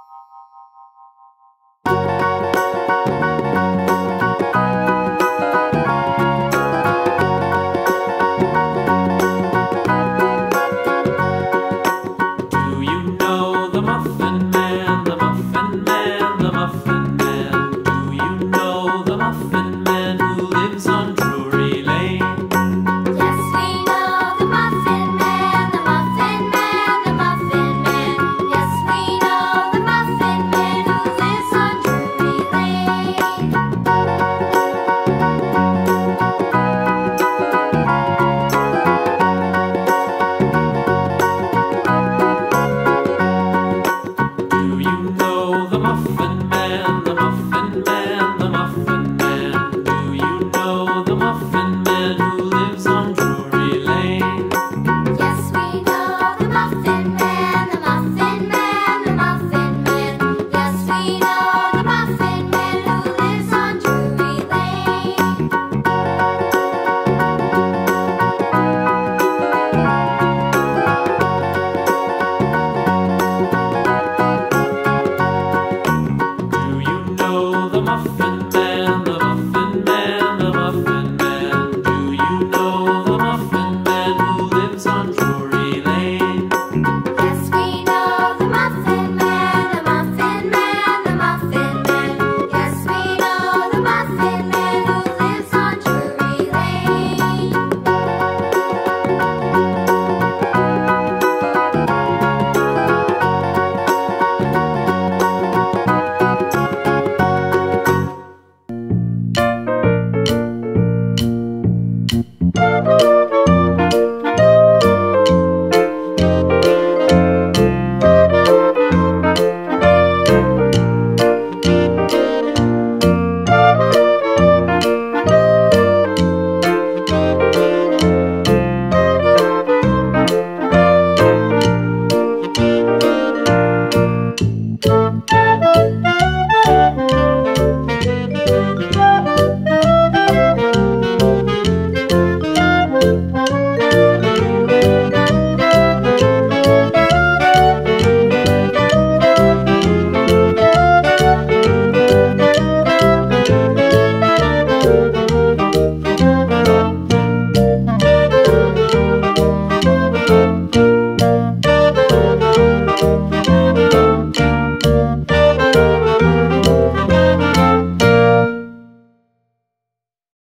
Ha ha ha.